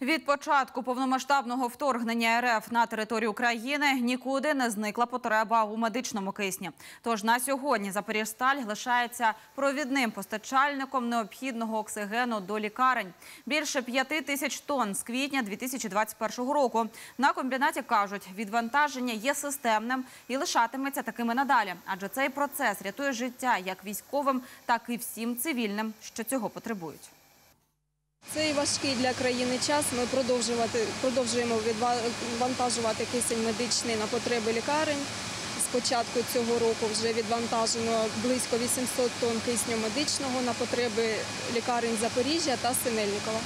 Від початку повномасштабного вторгнення РФ на територію України нікуди не зникла потреба у медичному кисні. Тож на сьогодні Запоріжсталь лишається провідним постачальником необхідного оксигену до лікарень. Більше п'яти тисяч тонн з квітня 2021 року. На комбінаті кажуть, відвантаження є системним і лишатиметься такими надалі. Адже цей процес рятує життя як військовим, так і всім цивільним, що цього потребують. Цей важкий для країни час ми продовжуємо відвантажувати кисень медичний на потреби лікарень. З початку цього року вже відвантажено близько 800 тонн кисню медичного на потреби лікарень Запоріжжя та Синельникова.